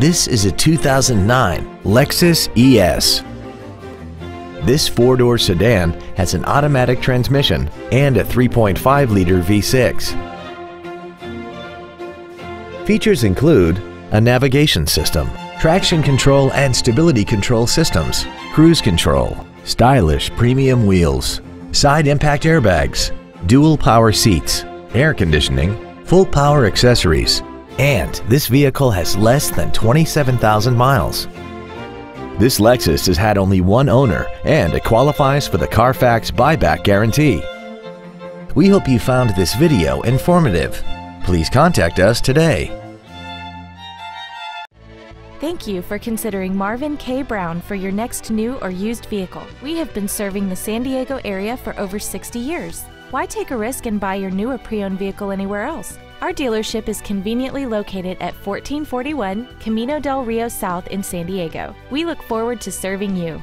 This is a 2009 Lexus ES. This four-door sedan has an automatic transmission and a 3.5-liter V6. Features include a navigation system, traction control and stability control systems, cruise control, stylish premium wheels, side impact airbags, dual power seats, air conditioning, full power accessories, and this vehicle has less than 27,000 miles. This Lexus has had only one owner and it qualifies for the Carfax buyback guarantee. We hope you found this video informative. Please contact us today. Thank you for considering Marvin K. Brown for your next new or used vehicle. We have been serving the San Diego area for over 60 years. Why take a risk and buy your new or pre owned vehicle anywhere else? Our dealership is conveniently located at 1441 Camino del Rio South in San Diego. We look forward to serving you.